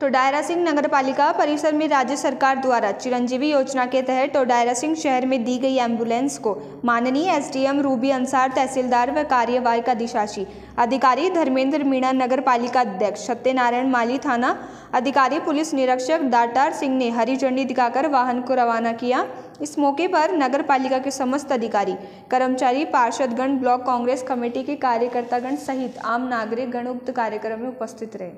तो टोडायरा सिंह नगर पालिका परिसर में राज्य सरकार द्वारा चिरंजीवी योजना के तहत तो टोडायरा सिंह शहर में दी गई एंबुलेंस को माननीय एसडीएम रूबी अंसार तहसीलदार व कार्यवाही अधिशासी अधिकारी धर्मेंद्र मीणा नगर पालिका अध्यक्ष, सत्यनारायण माली थाना। अधिकारी पुलिस निरीक्षक दाटार सिंह ने हरी झंडी दिखाकर वाहन को रवाना किया। इस मौके पर नगर पालिका के समस्त अधिकारी, कर्मचारी, पार्षदगण, ब्लॉक कांग्रेस कमेटी के कार्यकर्तागण सहित आम नागरिक गण उक्त कार्यक्रम में उपस्थित रहे।